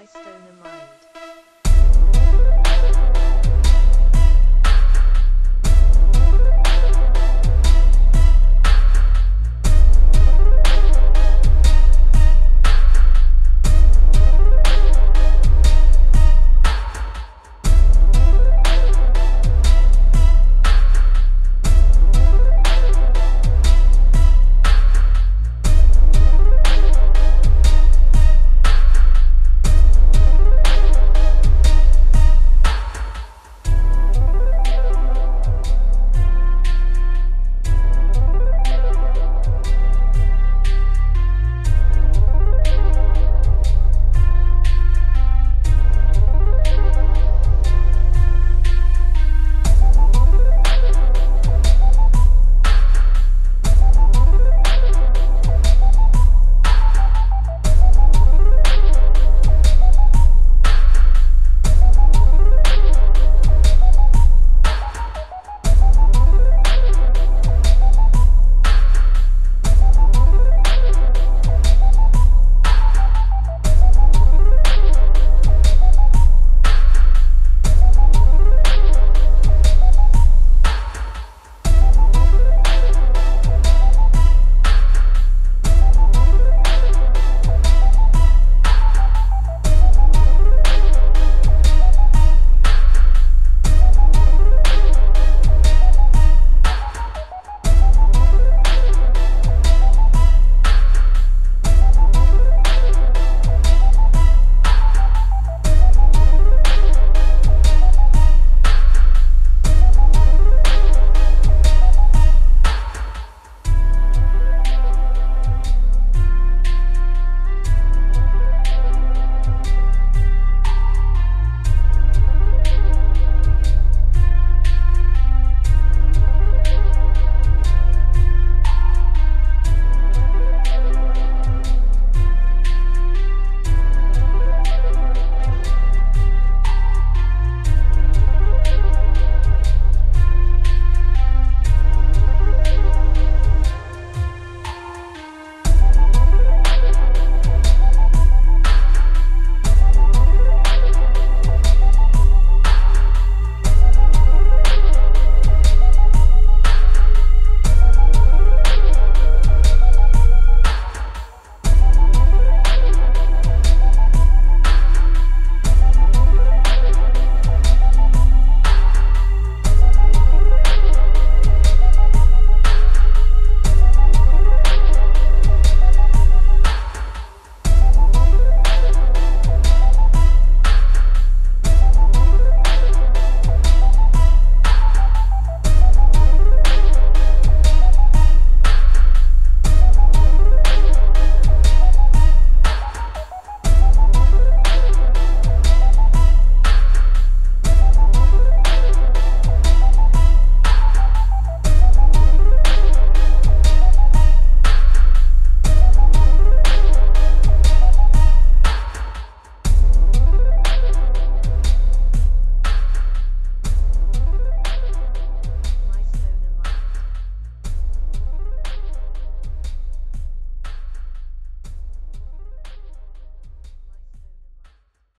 my stoner mind.